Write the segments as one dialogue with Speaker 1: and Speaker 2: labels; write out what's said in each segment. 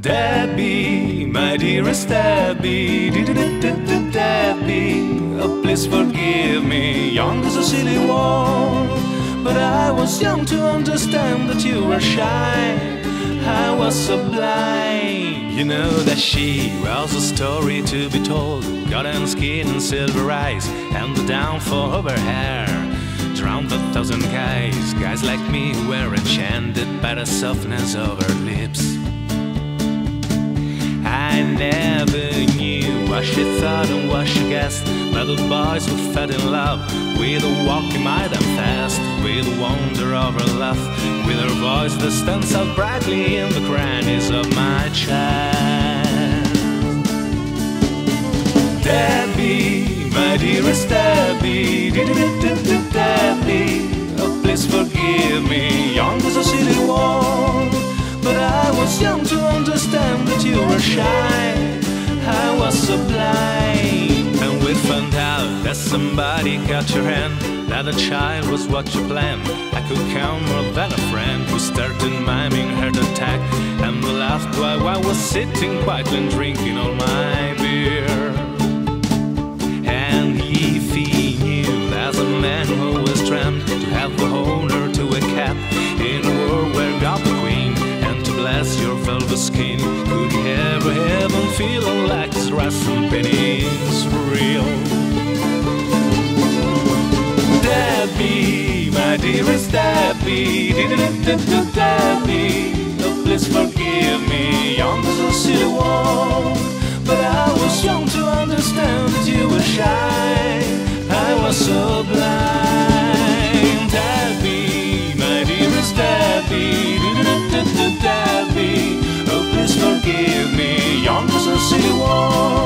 Speaker 1: Debbie, my dearest Debbie, Debbie, oh please forgive me, young as a silly one. But I was young to understand that you were shy. I was so blind. You know that she was a story to be told. Golden skin and silver eyes, and the downfall of her hair. Drowned a thousand guys, guys like me were enchanted by the softness of her lips. What she thought and what she guessed. But boys who fell in love with a walking might and fast, with the wonder of her laugh, with her voice that stands out brightly in the crannies of my chest. Debbie, my dearest Debbie, Debbie, oh please forgive me, young as a silly one. But I was young to understand that you were shy. Was so blind. And we found out that somebody got your hand. That a child was what you planned. I could count more than a friend who started miming heart attack. And we laughed while I was sitting quietly and drinking all my beer. And if he knew, as a man who was dreamt to have the honor to a cat in a world where God the Queen and to bless your velvet skin. Could ever heaven feeling like wrestling real? Debbie, my dearest Debbie, Debbie, oh please forgive me, young as a silly one. But I was young to understand that you were shy. I was so blind, Debbie, my dearest Debbie. Debbie, oh please forgive me, young as a silly one.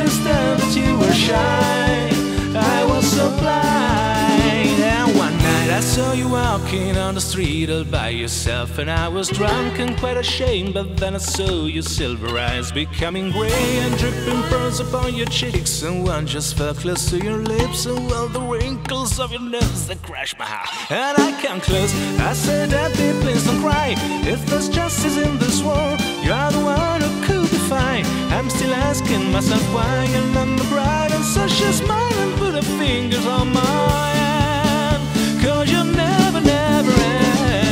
Speaker 1: Understand that you were shy. I was so blind. And one night I saw you walking on the street all by yourself, and I was drunk and quite ashamed. But then I saw your silver eyes becoming gray and dripping pearls upon your cheeks, and one just fell close to your lips, and well the wrinkles of your nose that crashed my heart. And I came close. I said, Debbie, please don't cry. If there's justice in this world, you are the one who could be fine. I'm still asking myself why you're not my bride, and so she smiled and put her fingers on my hand. Cause you never, never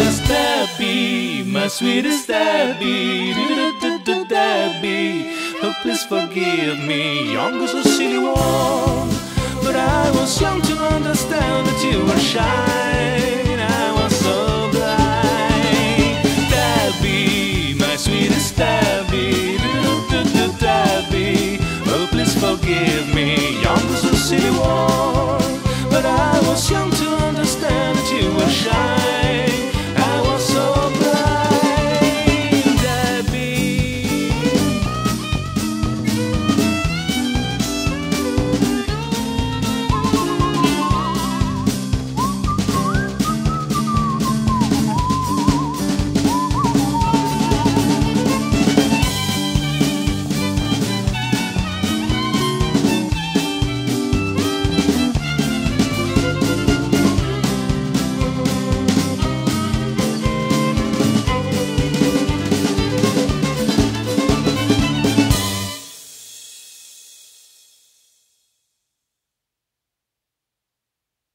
Speaker 1: asked Debbie, my sweetest Debbie, Debbie. Oh, please forgive me, young as a silly one. But I was young to understand that you were shy.